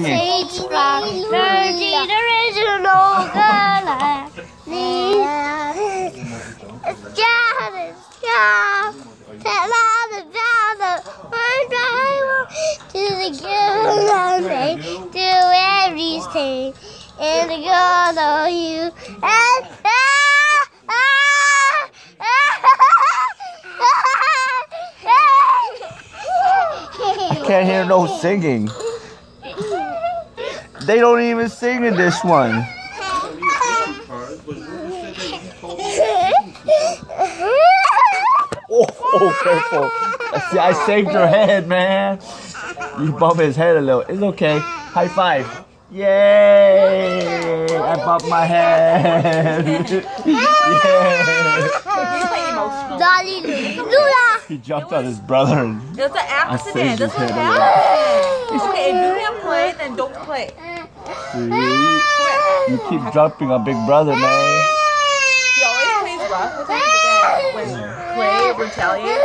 singing. And the girl know you. And, I can't hear no singing. They don't even sing in this one. Oh, oh careful. See, I saved your head, man. You bump his head a little. It's okay. High five. Yay! I bumped my head. yeah. Dolly Lula. He jumped on his brother and It was an accident. saved That's his what head happened. Okay, if you can play, then don't play. you keep dropping on Big Brother, man. He always plays rough with him, but then when Clay you,